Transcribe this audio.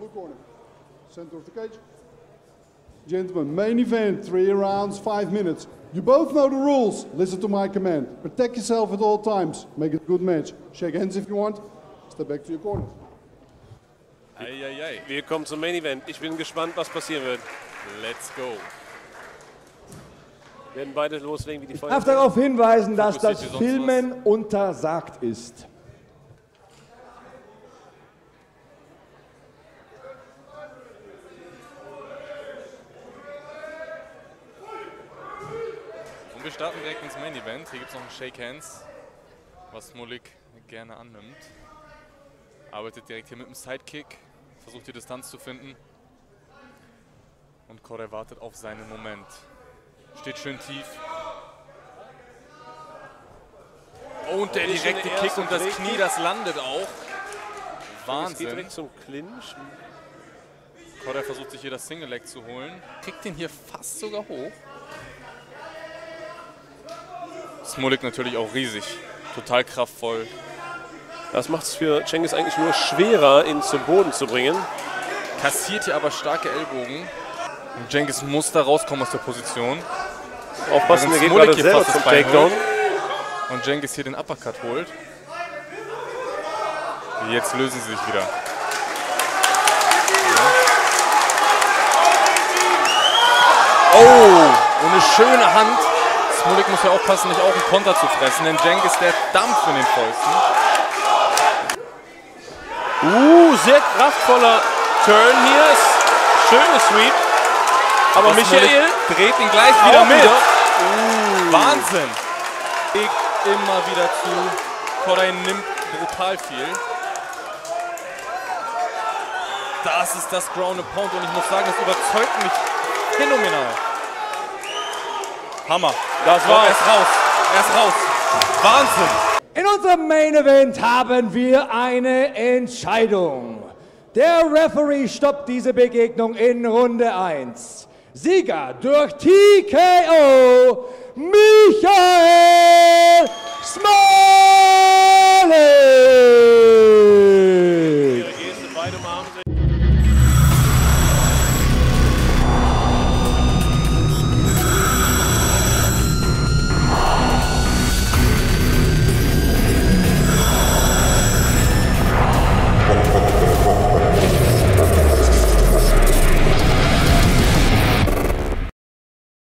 Blue corner, center of the cage. Gentlemen, main event, three rounds, five minutes. You both know the rules. Listen to my command. Protect yourself at all times. Make it a good match. Shake hands if you want. Step back to your corner. Eieiei. Wir kommen zum Main Event. Ich bin gespannt, was passieren wird. Let's go. Werden beide loslegen wie die Ich darf Feuerwehr. darauf hinweisen, dass das Filmen untersagt ist. Und wir starten direkt ins Main Event. Hier gibt es noch ein Shake Hands, was Smolik gerne annimmt. Arbeitet direkt hier mit dem Sidekick, versucht die Distanz zu finden. Und Corey wartet auf seinen Moment. Steht schön tief. Oh, und der schon direkte der Kick und das Drehkick. Knie, das landet auch. Es geht Wahnsinn. direkt zum Clinch. Corey versucht sich hier das Single Leg zu holen. Kriegt den hier fast sogar hoch. Smolik natürlich auch riesig. Total kraftvoll. Das macht es für Cengiz eigentlich nur schwerer, ihn zum Boden zu bringen. Kassiert hier aber starke Ellbogen. Und Jenkins muss da rauskommen aus der Position. Aufpassen, der geht gerade hier selber zum Takedown. Und Jenkins hier den Uppercut holt. Jetzt lösen sie sich wieder. Oh, und eine schöne Hand. Smolik muss ja aufpassen, nicht auch einen Konter zu fressen, denn Jenkins, der dampft in den Fäusten. Uh, sehr kraftvoller Turn hier. Schönes Sweep. Aber Michael Smolik dreht ihn gleich wieder Auch mit. wieder. Wahnsinn. Legt immer wieder zu. Corday nimmt brutal viel. Das ist das Ground and Pound und ich muss sagen, das überzeugt mich phänomenal. Hammer. Das war Er ist raus. Er ist raus. Wahnsinn. In unserem Main Event haben wir eine Entscheidung. Der Referee stoppt diese Begegnung in Runde 1. Sieger durch TKO Michael Smolik.